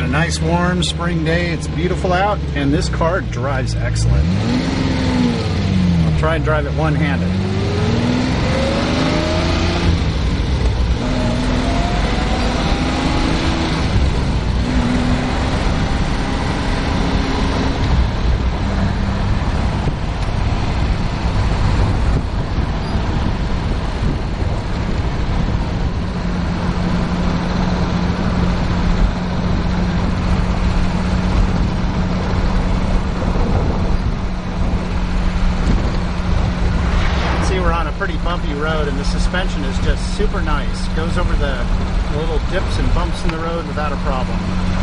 got a nice warm spring day. It's beautiful out, and this car drives excellent. I'll try and drive it one-handed. We're on a pretty bumpy road, and the suspension is just super nice. Goes over the little dips and bumps in the road without a problem.